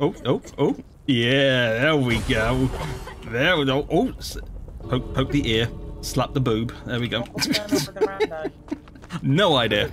Oh, oh, oh. Yeah, there we go. There we go. Oh, poke, poke the ear, slap the boob. There we go. No idea.